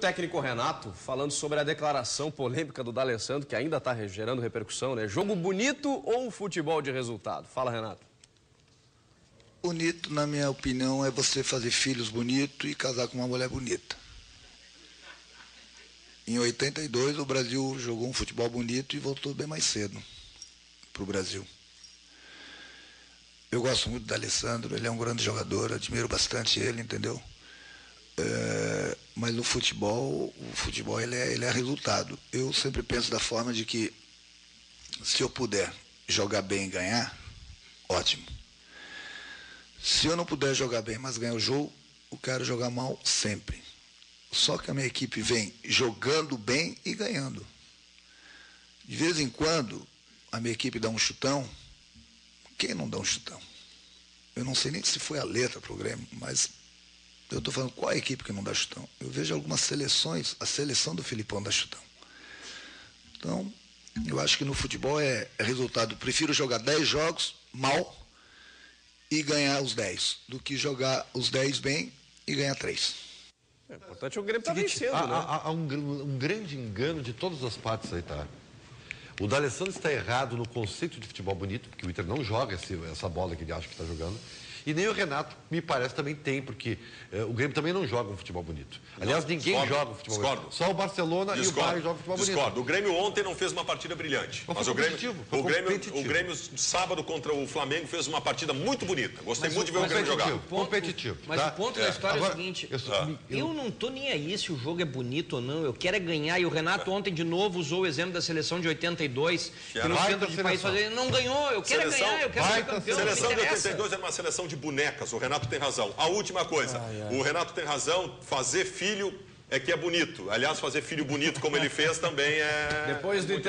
técnico Renato falando sobre a declaração polêmica do D'Alessandro, que ainda está gerando repercussão, né? Jogo bonito ou futebol de resultado? Fala, Renato. Bonito, na minha opinião, é você fazer filhos bonitos e casar com uma mulher bonita. Em 82, o Brasil jogou um futebol bonito e voltou bem mais cedo para o Brasil. Eu gosto muito do Alessandro, ele é um grande jogador, admiro bastante ele, entendeu? É, mas no futebol, o futebol ele é, ele é resultado. Eu sempre penso da forma de que se eu puder jogar bem e ganhar, ótimo. Se eu não puder jogar bem, mas ganhar o jogo, eu quero jogar mal sempre. Só que a minha equipe vem jogando bem e ganhando. De vez em quando, a minha equipe dá um chutão. Quem não dá um chutão? Eu não sei nem se foi a letra para o Grêmio, mas eu estou falando qual a equipe que não dá chutão. Eu vejo algumas seleções, a seleção do Filipão dá chutão. Então, eu acho que no futebol é, é resultado. Prefiro jogar 10 jogos mal e ganhar os 10, do que jogar os 10 bem e ganhar 3. É importante o Grêmio estar tá vencendo, há, né? Há, há um, um, grande engano de todas as partes aí, tá? O D'Alessandro está errado no conceito de futebol bonito, porque o Inter não joga esse, essa bola que ele acha que está jogando. E nem o Renato, me parece, também tem, porque eh, o Grêmio também não joga um futebol bonito. Aliás, não, ninguém discordo, joga um futebol discordo. bonito. Só o Barcelona discordo, e o Bayern jogam futebol discordo. bonito. O Grêmio ontem não fez uma partida brilhante. Mas, mas o Grêmio, o, Grêmio, o Grêmio, sábado, contra o Flamengo, fez uma partida muito bonita. Gostei mas muito de ver o Grêmio jogar. Ponto, competitivo. Mas tá? o ponto é. da história Agora, é o seguinte: eu, sou, eu, eu não estou nem aí se o jogo é bonito ou não. Eu quero é ganhar. E o Renato ontem de novo usou o exemplo da seleção de 82, que, que no centro de país fazer. Não ganhou, eu quero seleção, ganhar, eu quero ser campeão. A seleção de 82 era uma seleção de bonecas. O Renato tem razão. A última coisa, ai, ai. o Renato tem razão, fazer filho é que é bonito. Aliás, fazer filho bonito como ele fez também é. Depois do